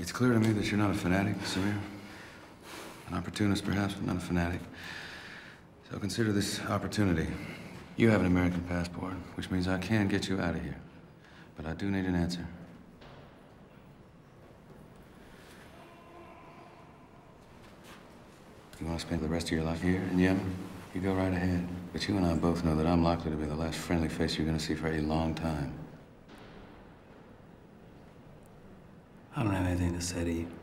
It's clear to me that you're not a fanatic, Samir. An opportunist, perhaps, but not a fanatic. So consider this opportunity. You have an American passport, which means I can get you out of here. But I do need an answer. You want to spend the rest of your life here in Yemen? You go right ahead. But you and I both know that I'm likely to be the last friendly face you're going to see for a long time. I don't have anything to say to you.